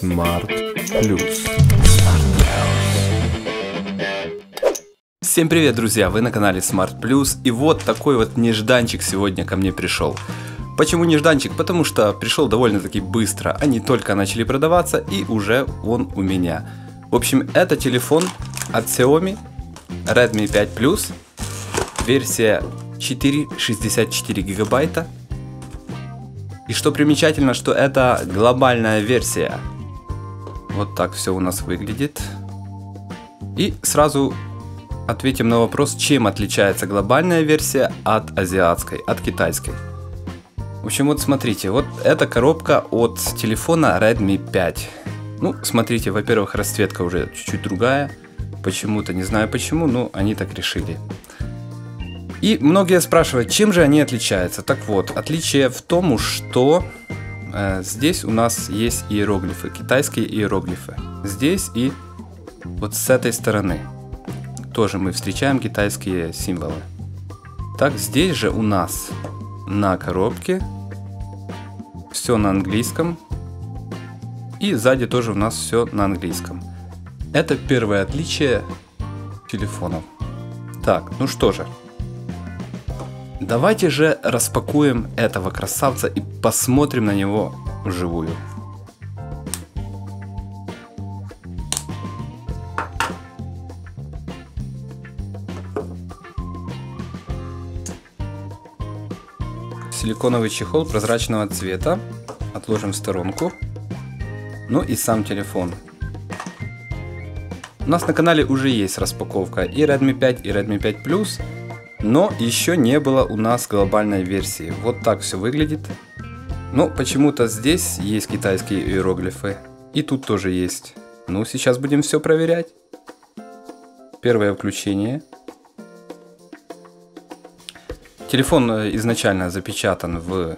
Smart Plus. Всем привет, друзья! Вы на канале Smart Plus, и вот такой вот нежданчик сегодня ко мне пришел. Почему нежданчик? Потому что пришел довольно-таки быстро. Они только начали продаваться, и уже он у меня. В общем, это телефон от Xiaomi Redmi 5 Plus, версия 4,64 гигабайта. И что примечательно, что это глобальная версия. Вот так все у нас выглядит. И сразу ответим на вопрос, чем отличается глобальная версия от азиатской, от китайской. В общем, вот смотрите, вот эта коробка от телефона Redmi 5. Ну, смотрите, во-первых, расцветка уже чуть-чуть другая. Почему-то, не знаю почему, но они так решили. И многие спрашивают, чем же они отличаются. Так вот, отличие в том, что здесь у нас есть иероглифы, китайские иероглифы. Здесь и вот с этой стороны тоже мы встречаем китайские символы. Так, здесь же у нас на коробке все на английском. И сзади тоже у нас все на английском. Это первое отличие телефонов. Так, ну что же. Давайте же распакуем этого красавца и посмотрим на него вживую. Силиконовый чехол прозрачного цвета. Отложим в сторонку. Ну и сам телефон. У нас на канале уже есть распаковка и Redmi 5, и Redmi 5 Plus, но еще не было у нас глобальной версии. Вот так все выглядит. Но почему-то здесь есть китайские иероглифы, и тут тоже есть. Ну, сейчас будем все проверять. Первое включение. Телефон э, изначально запечатан в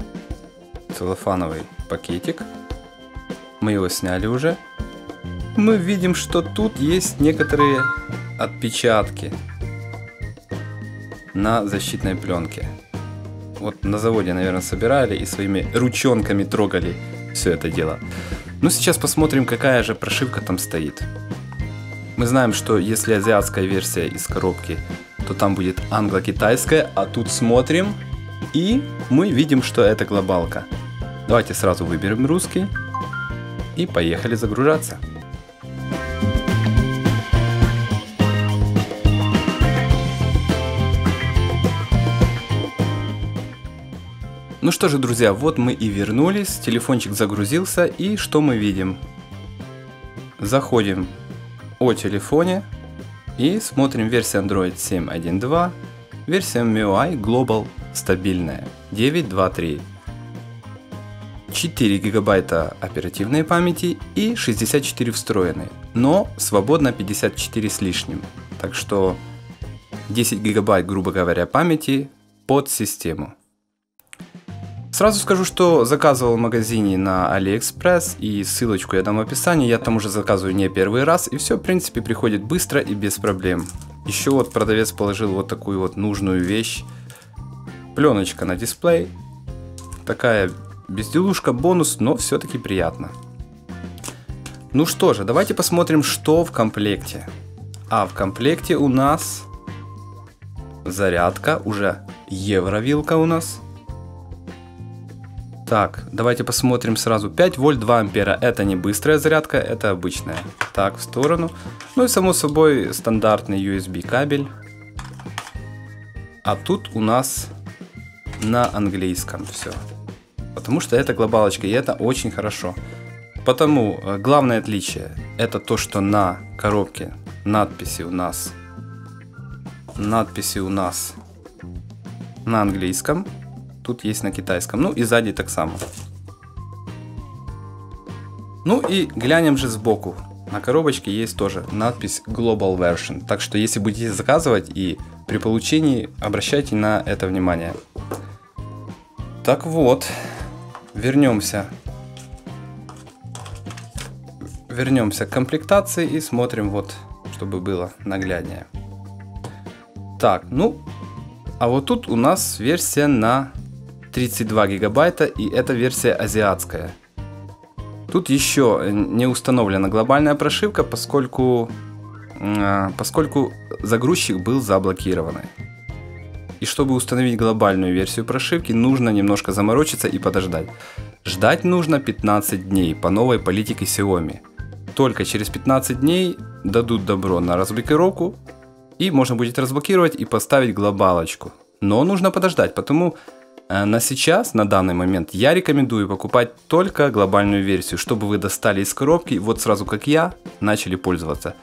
целлофановый пакетик. Мы его сняли уже. Мы видим, что тут есть некоторые отпечатки на защитной пленке. Вот на заводе, наверное, собирали и своими ручонками трогали все это дело. Ну, сейчас посмотрим, какая же прошивка там стоит. Мы знаем, что если азиатская версия из коробки, то там будет англо-китайская, а тут смотрим, и мы видим, что это глобалка. Давайте сразу выберем русский и поехали загружаться. Ну что же, друзья, вот мы и вернулись, телефончик загрузился, и что мы видим? Заходим о телефоне и смотрим версия Android 7.1.2, версия MIUI Global стабильная 9.2.3. 4 гигабайта оперативной памяти и 64 встроенные, но свободно 54 с лишним. Так что 10 гигабайт, грубо говоря, памяти под систему. Сразу скажу, что заказывал в магазине на AliExpress и ссылочку я дам в описании. Я там уже заказываю не первый раз и все в принципе приходит быстро и без проблем. Еще вот продавец положил вот такую вот нужную вещь. Пленочка на дисплей. Такая безделушка, бонус, но все-таки приятно. Ну что же, давайте посмотрим, что в комплекте. А в комплекте у нас зарядка, уже евровилка у нас так, давайте посмотрим сразу. 5 вольт 2 ампера. Это не быстрая зарядка, это обычная. Так, в сторону. Ну и само собой стандартный USB кабель. А тут у нас на английском все. Потому что это глобалочка, и это очень хорошо. Потому э, главное отличие это то, что на коробке надписи у нас надписи у нас на английском тут есть на китайском. Ну и сзади так само. Ну и глянем же сбоку. На коробочке есть тоже надпись Global Version. Так что если будете заказывать и при получении обращайте на это внимание. Так вот, вернемся. Вернемся к комплектации и смотрим вот, чтобы было нагляднее. Так, ну, а вот тут у нас версия на 32 гигабайта и эта версия азиатская. Тут еще не установлена глобальная прошивка, поскольку, э, поскольку загрузчик был заблокированный. И чтобы установить глобальную версию прошивки, нужно немножко заморочиться и подождать. Ждать нужно 15 дней по новой политике Xiaomi. Только через 15 дней дадут добро на разблокировку, и можно будет разблокировать и поставить глобалочку. Но нужно подождать, потому э, на сейчас, на данный момент, я рекомендую покупать только глобальную версию, чтобы вы достали из коробки, вот сразу как я, начали пользоваться.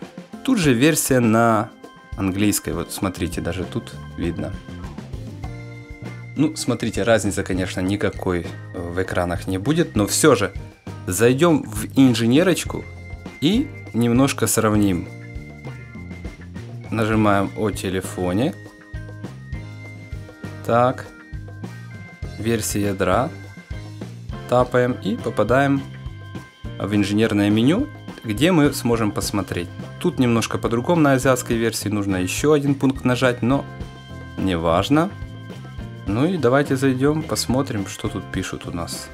Тут же версия на английской, вот смотрите, даже тут видно. Ну, смотрите, разницы, конечно, никакой в экранах не будет, но все же зайдем в инженерочку и немножко сравним. Нажимаем о телефоне. Так. Версия ядра. Тапаем и попадаем в инженерное меню, где мы сможем посмотреть. Тут немножко по-другому на азиатской версии нужно еще один пункт нажать, но не важно. Ну и давайте зайдем, посмотрим, что тут пишут у нас.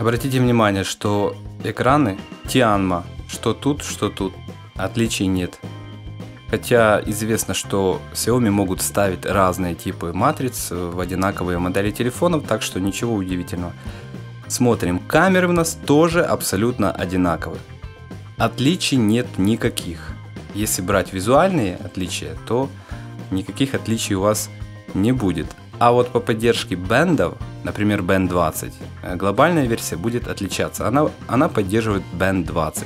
Обратите внимание, что экраны Tianma, что тут, что тут, отличий нет. Хотя известно, что Xiaomi могут ставить разные типы матриц в одинаковые модели телефонов, так что ничего удивительного. Смотрим, камеры у нас тоже абсолютно одинаковые. Отличий нет никаких. Если брать визуальные отличия, то никаких отличий у вас не будет. А вот по поддержке бендов, например, Band 20, э, глобальная версия будет отличаться. Она, она поддерживает Band 20.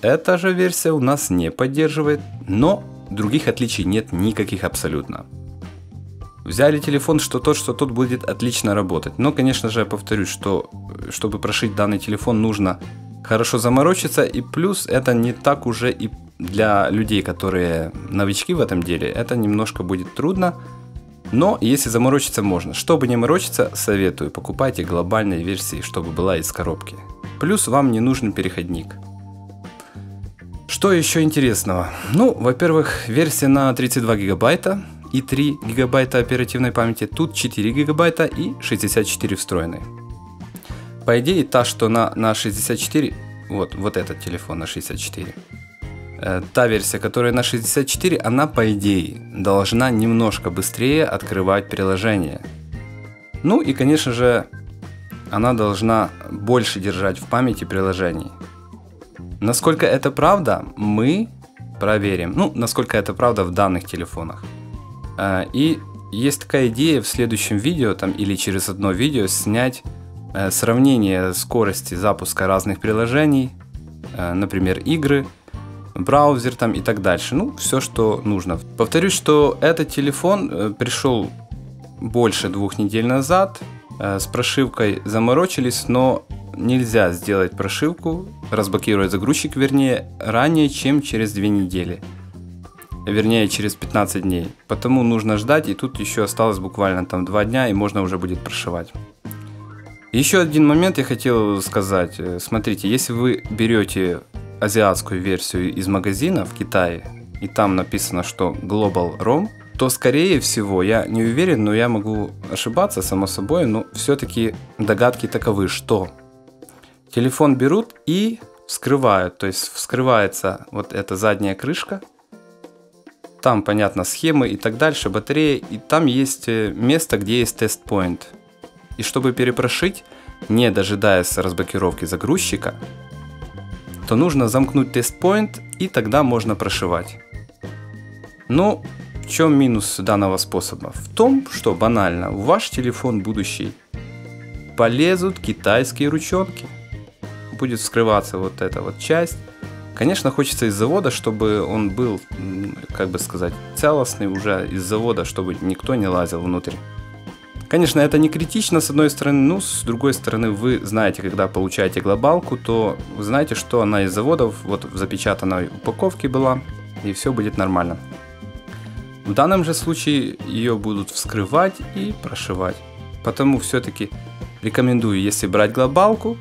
Эта же версия у нас не поддерживает, но других отличий нет никаких абсолютно. Взяли телефон, что тот, что тот будет отлично работать. Но, конечно же, я повторюсь, что э, чтобы прошить данный телефон, нужно хорошо заморочиться. И плюс это не так уже и для людей, которые новички в этом деле, это немножко будет трудно. Но если заморочиться можно. Чтобы не морочиться, советую, покупайте глобальные версии, чтобы была из коробки. Плюс вам не нужен переходник. Что еще интересного? Ну, во-первых, версия на 32 гигабайта и 3 гигабайта оперативной памяти. Тут 4 гигабайта и 64 встроенные. По идее, та, что на, на 64, вот, вот этот телефон на 64, Э, та версия, которая на 64, она по идее должна немножко быстрее открывать приложение. Ну и, конечно же, она должна больше держать в памяти приложений. Насколько это правда, мы проверим. Ну, насколько это правда в данных телефонах. Э, и есть такая идея в следующем видео там, или через одно видео снять э, сравнение скорости запуска разных приложений, например, игры – браузер там и так дальше. Ну, все, что нужно. Повторюсь, что этот телефон э, пришел больше двух недель назад. Э, с прошивкой заморочились, но нельзя сделать прошивку, разблокировать загрузчик, вернее, ранее, чем через две недели. Вернее, через 15 дней. Потому нужно ждать, и тут еще осталось буквально там два дня, и можно уже будет прошивать. Еще один момент я хотел сказать. Э, смотрите, если вы берете азиатскую версию из магазина в Китае, и там написано, что Global ROM, то скорее всего, я не уверен, но я могу ошибаться, само собой, но все-таки догадки таковы, что телефон берут и вскрывают, то есть вскрывается вот эта задняя крышка, там, понятно, схемы и так дальше, батарея, и там есть э, место, где есть тест-point. И чтобы перепрошить, не дожидаясь разблокировки загрузчика, то нужно замкнуть тест-point и тогда можно прошивать. Но в чем минус данного способа? В том, что банально, в ваш телефон будущий полезут китайские ручонки. Будет вскрываться вот эта вот часть. Конечно, хочется из завода, чтобы он был, как бы сказать, целостный уже из завода, чтобы никто не лазил внутрь. Конечно, это не критично с одной стороны, но с другой стороны, вы знаете, когда получаете глобалку, то вы знаете, что она из заводов вот в запечатанной упаковке была, и все будет нормально. В данном же случае ее будут вскрывать и прошивать. Потому все-таки рекомендую, если брать глобалку,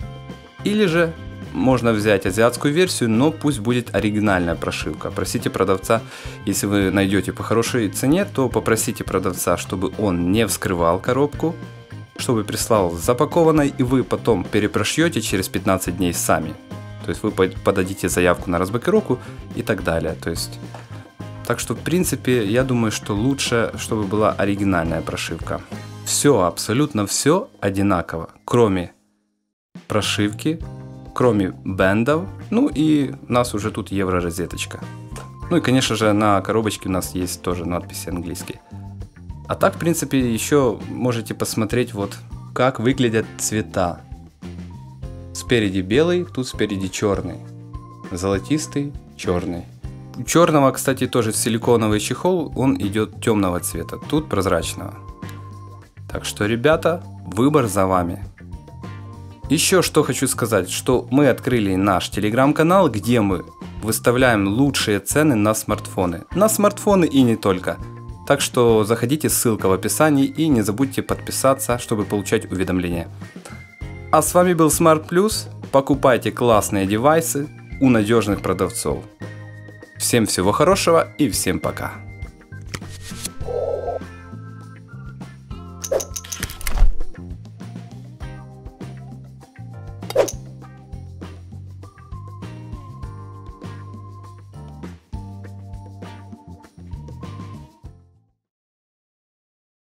или же можно взять азиатскую версию, но пусть будет оригинальная прошивка. Просите продавца, если вы найдете по хорошей цене, то попросите продавца, чтобы он не вскрывал коробку чтобы прислал запакованной, и вы потом перепрошьете через 15 дней сами. То есть вы подадите заявку на разблокировку и так далее. То есть, так что, в принципе, я думаю, что лучше, чтобы была оригинальная прошивка. Все, абсолютно все одинаково, кроме прошивки, кроме бендов, ну и у нас уже тут евро-розеточка. Ну и, конечно же, на коробочке у нас есть тоже надписи английские. А так, в принципе, еще можете посмотреть вот как выглядят цвета. Спереди белый, тут спереди черный. Золотистый, черный. У черного, кстати, тоже силиконовый чехол, он идет темного цвета, тут прозрачного. Так что, ребята, выбор за вами. Еще что хочу сказать, что мы открыли наш телеграм-канал, где мы выставляем лучшие цены на смартфоны. На смартфоны и не только. Так что заходите, ссылка в описании и не забудьте подписаться, чтобы получать уведомления. А с вами был Smart Plus. Покупайте классные девайсы у надежных продавцов. Всем всего хорошего и всем пока.